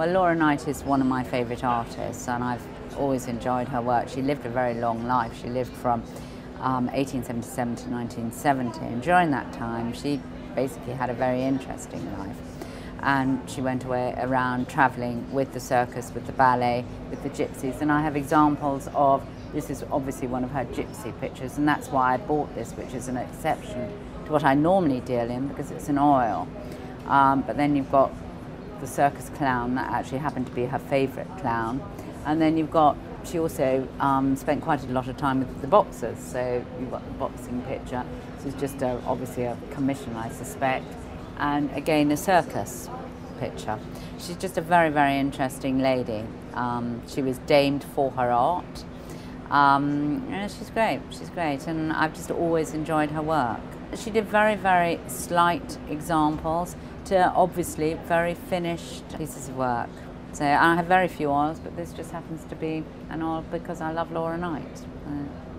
Well, Laura Knight is one of my favourite artists, and I've always enjoyed her work. She lived a very long life. She lived from um, 1877 to 1970, and during that time, she basically had a very interesting life. And she went away around travelling with the circus, with the ballet, with the gypsies, and I have examples of this is obviously one of her gypsy pictures, and that's why I bought this, which is an exception to what I normally deal in because it's an oil. Um, but then you've got the circus clown that actually happened to be her favourite clown. And then you've got, she also um, spent quite a lot of time with the boxers. So you've got the boxing picture. This is just a, obviously a commission, I suspect. And again, a circus picture. She's just a very, very interesting lady. Um, she was damed for her art. Um, yeah, she's great, she's great, and I've just always enjoyed her work. She did very, very slight examples obviously very finished pieces of work. So I have very few oils, but this just happens to be an oil because I love Laura Knight. Uh,